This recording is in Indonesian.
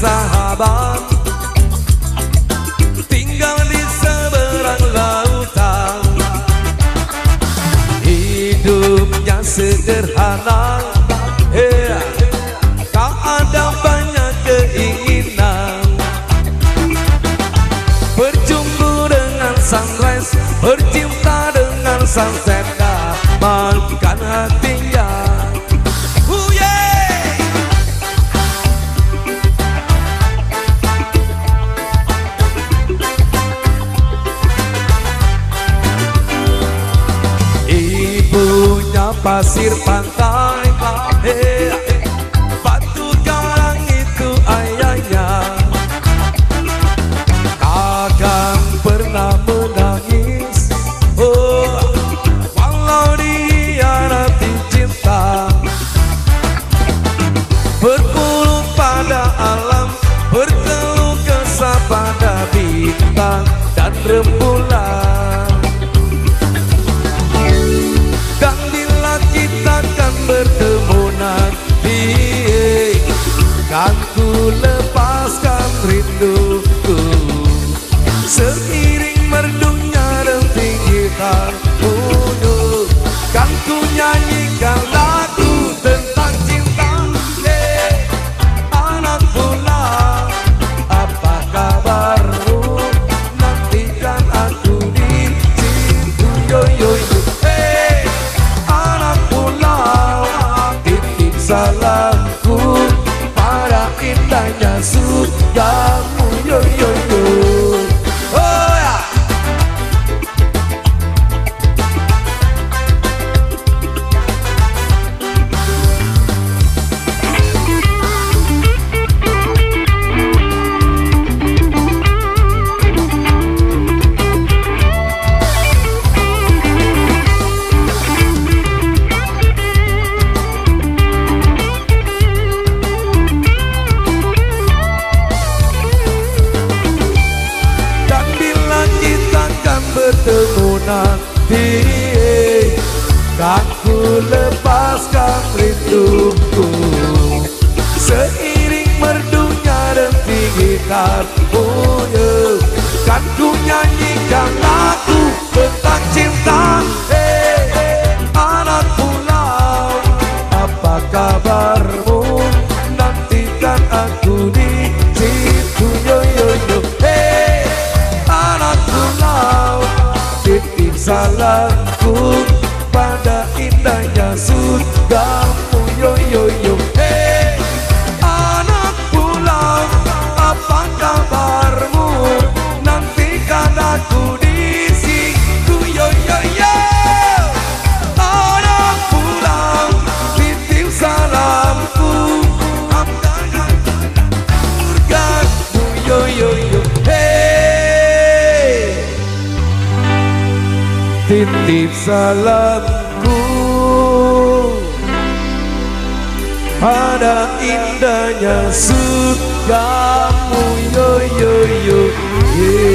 sahabat. Tinggal di seberang lautan. Hidupnya sederhana. Yeah. Tak ada banyak keinginan. Berjumpa dengan sunrise Bercinta dengan sunset pasir pantai Batu karang itu ayahnya. Takkan pernah menangis. Oh, walau dihianati cinta. Berpuluh pada alam Berkeluh kesah pada bintang. Dan rembulan Kan lepaskan rinduku. Seiring merdunya denting gitar bunyi Kan ku nyanyikan Yo nanti Kan lepaskan rinduku. Seiring merdunya denting gitar surgamu Yo yo yo. Hey anak pulau Apa kabarmu? Nantikan aku di situ. Yo yo yo. Anak pulau Titip salamku. Surgamu Yo yo yo. Hey Titip salamku Pada indahnya surgamu Yo yo yo yeah.